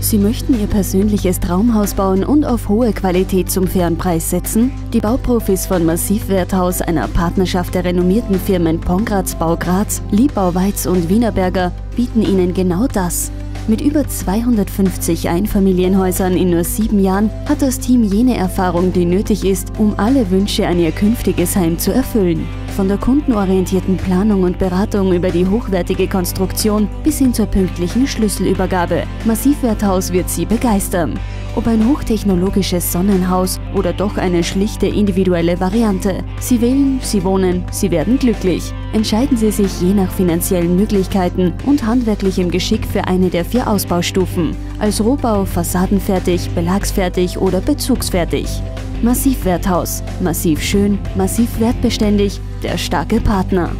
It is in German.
Sie möchten Ihr persönliches Traumhaus bauen und auf hohe Qualität zum fairen Preis setzen? Die Bauprofis von Massivwerthaus, einer Partnerschaft der renommierten Firmen Pongratz Bau Graz, Liebau Weiz und Wienerberger, bieten Ihnen genau das. Mit über 250 Einfamilienhäusern in nur sieben Jahren hat das Team jene Erfahrung, die nötig ist, um alle Wünsche an ihr künftiges Heim zu erfüllen. Von der kundenorientierten Planung und Beratung über die hochwertige Konstruktion bis hin zur pünktlichen Schlüsselübergabe. Massivwerthaus wird Sie begeistern. Ob ein hochtechnologisches Sonnenhaus oder doch eine schlichte individuelle Variante. Sie wählen, Sie wohnen, Sie werden glücklich. Entscheiden Sie sich je nach finanziellen Möglichkeiten und handwerklichem Geschick für eine der vier Ausbaustufen. Als Rohbau, fassadenfertig, belagsfertig oder bezugsfertig. Massivwerthaus. Massiv schön, massiv wertbeständig, der starke Partner.